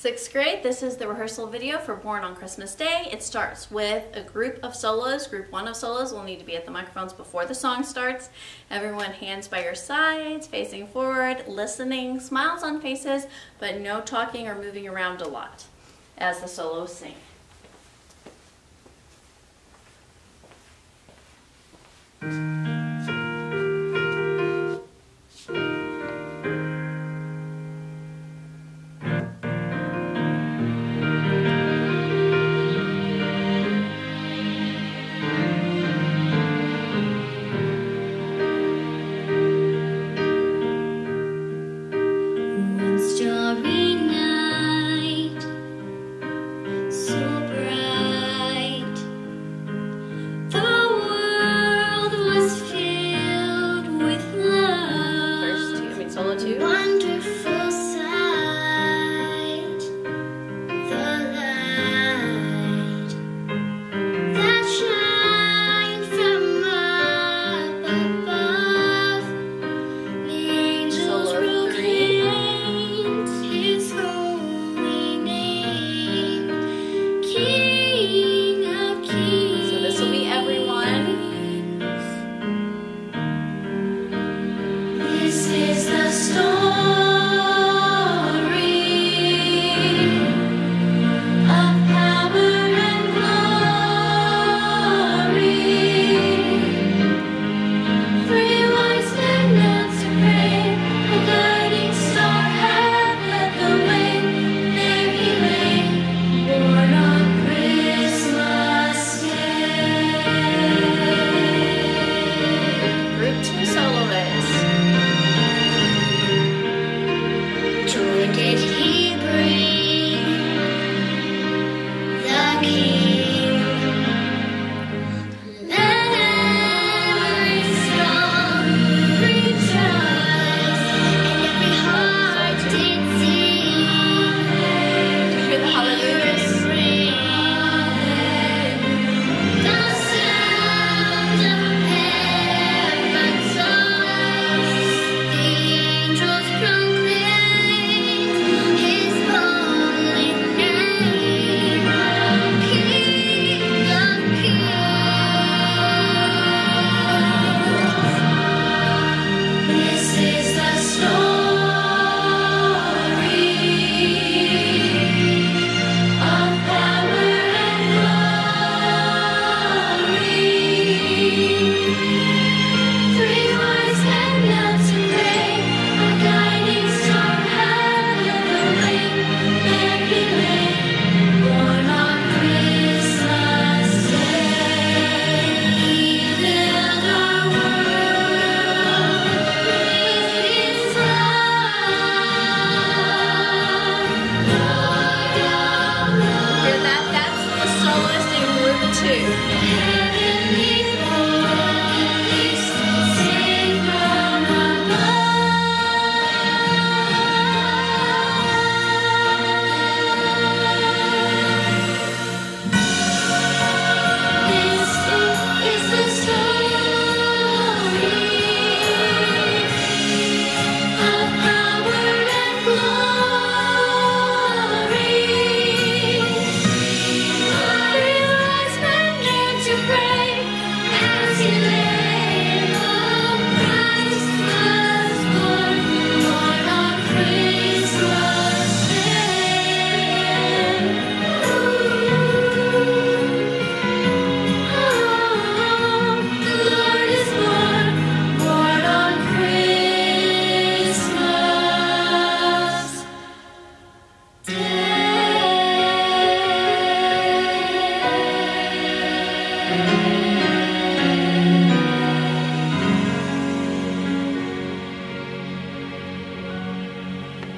Sixth grade, this is the rehearsal video for Born on Christmas Day. It starts with a group of solos. Group one of solos will need to be at the microphones before the song starts. Everyone hands by your sides, facing forward, listening, smiles on faces, but no talking or moving around a lot as the solos sing.